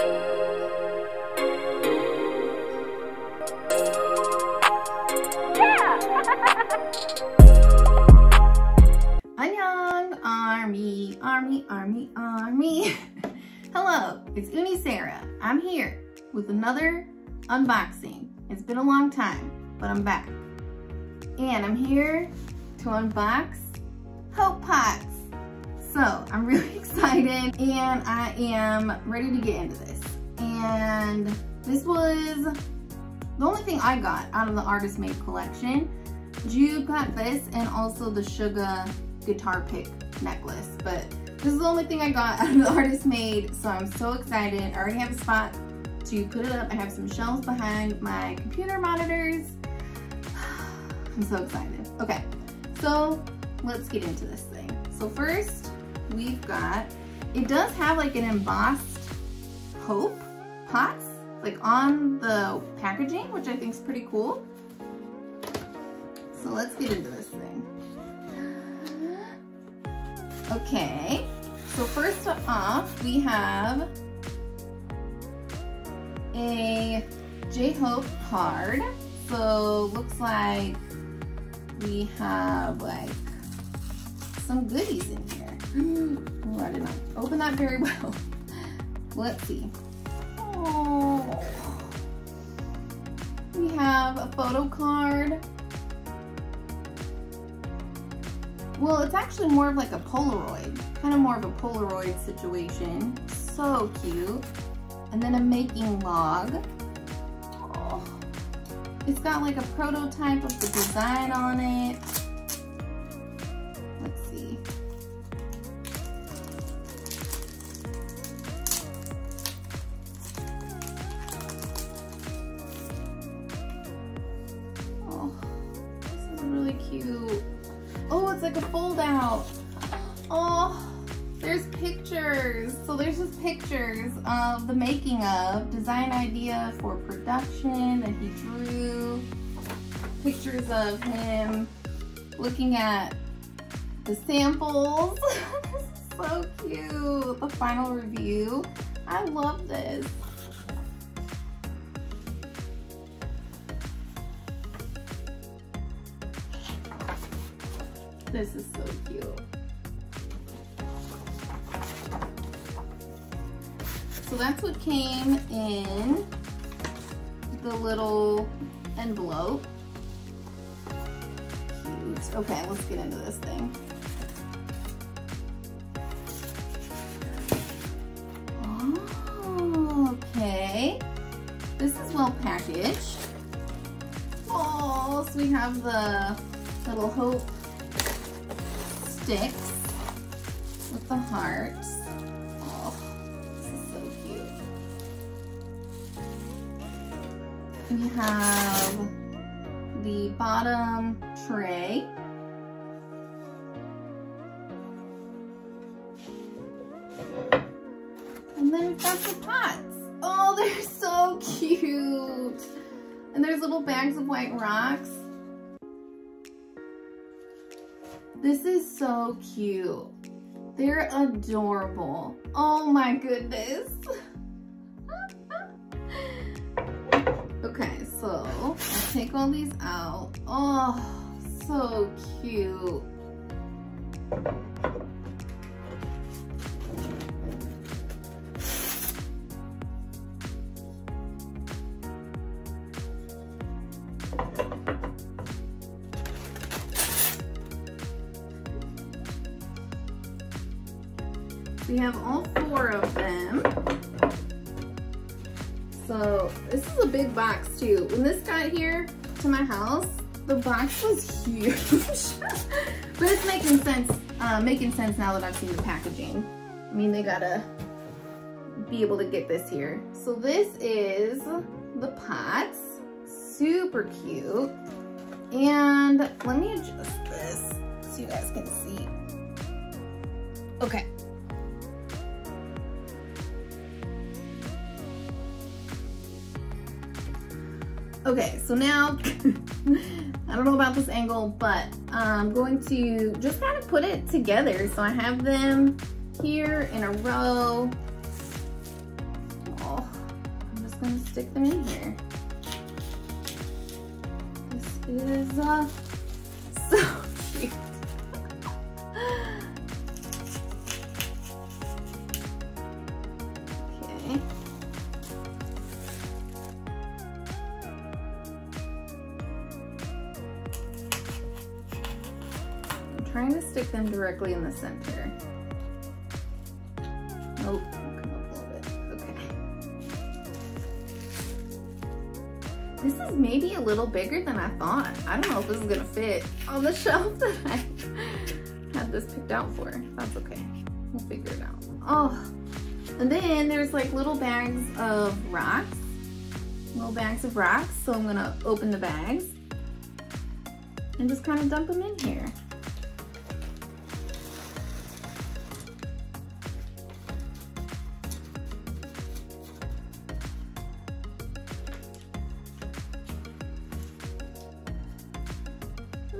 Army, army, army, army. Hello, it's Uni Sarah. I'm here with another unboxing. It's been a long time, but I'm back. And I'm here to unbox Hope Pots. So I'm really excited and I am ready to get into this. And this was the only thing I got out of the Artist Made collection. Jude got this and also the Suga guitar pick necklace. But this is the only thing I got out of the Artist Made, so I'm so excited. I already have a spot to put it up. I have some shelves behind my computer monitors. I'm so excited. Okay, so let's get into this thing. So first, we've got, it does have like an embossed hope pots, like on the packaging, which I think is pretty cool. So let's get into this thing. Okay, so first off, we have a J-Hope card. So looks like we have like some goodies in here. Oh, I did not open that very well. Let's see. Oh, we have a photo card. Well, it's actually more of like a Polaroid, kind of more of a Polaroid situation. So cute. And then a making log. Oh. It's got like a prototype of the design on it. Like a fold out. Oh, there's pictures. So there's just pictures of the making of, design idea for production that he drew, pictures of him looking at the samples. so cute. The final review. I love this. This is so cute. So that's what came in the little envelope. Cute. Okay, let's get into this thing. Okay. This is well packaged. Oh, so we have the little hope sticks with the hearts. Oh, this is so cute. We have the bottom tray. And then we've got the pots. Oh, they're so cute. And there's little bags of white rocks. This is so cute. They're adorable. Oh my goodness. okay, so I'll take all these out. Oh, so cute. We have all four of them. So this is a big box too. When this got here to my house, the box was huge. but it's making sense, uh, making sense now that I've seen the packaging. I mean, they gotta be able to get this here. So this is the pots, super cute. And let me adjust this so you guys can see. Okay. Okay, so now, I don't know about this angle, but I'm going to just kind of put it together. So I have them here in a row. Oh, I'm just gonna stick them in here. This is uh, so cute. Trying to stick them directly in the center. Oh, nope, bit. Okay. This is maybe a little bigger than I thought. I don't know if this is gonna fit on the shelf that I had this picked out for. That's okay. We'll figure it out. Oh, and then there's like little bags of rocks. Little bags of rocks. So I'm gonna open the bags and just kind of dump them in here.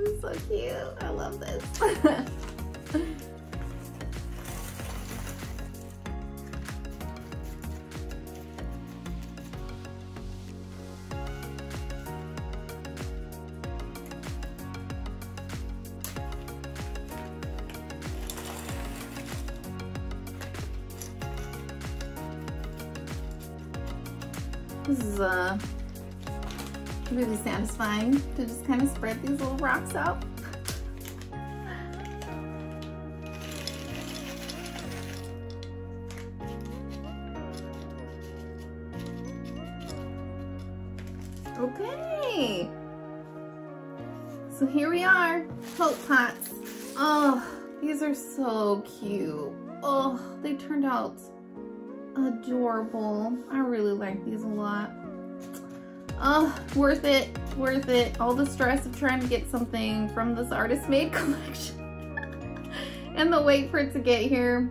This is so cute. I love this. This is uh, really satisfying to just kind of spread these little rocks out. Okay. So here we are, float pots. Oh, these are so cute. Oh, they turned out adorable. I really like these a lot. Oh, worth it, worth it. All the stress of trying to get something from this artist made collection and the wait for it to get here,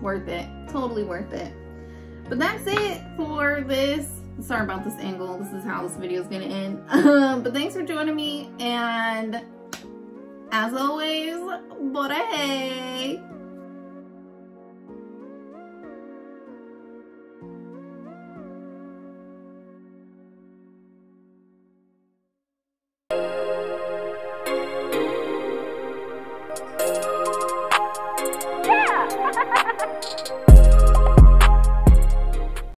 worth it, totally worth it. But that's it for this. Sorry about this angle. This is how this video is gonna end. Um, but thanks for joining me and as always, Borahae! Ha ha ha ha!